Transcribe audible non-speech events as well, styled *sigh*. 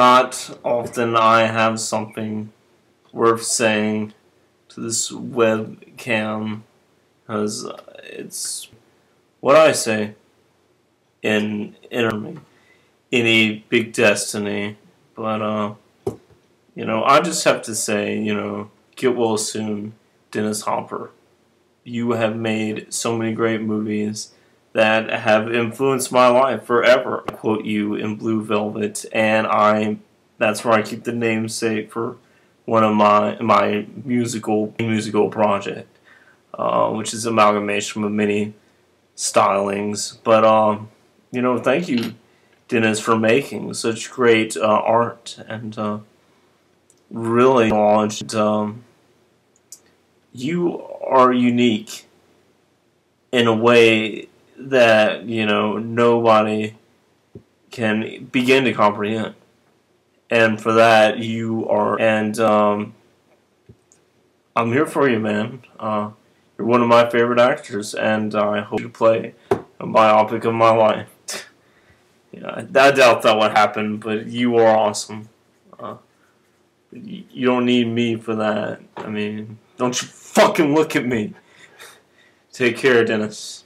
Not often I have something worth saying to this webcam because it's what I say in in any big destiny. But uh, you know, I just have to say, you know, get well soon, Dennis Hopper. You have made so many great movies that have influenced my life forever. I quote you in Blue Velvet, and I that's where I keep the namesake for one of my my musical musical project, uh, which is amalgamation of many stylings. But um, you know, thank you, Dennis, for making such great uh, art and uh, really launched. Um, you are unique in a way that you know nobody can begin to comprehend. And for that you are and um, I'm here for you man. Uh, you're one of my favorite actors and I hope you play a biopic of my life. *laughs* Yeah, I doubt that would happen but you are awesome. Uh, you don't need me for that. I mean don't you fucking look at me. *laughs* Take care Dennis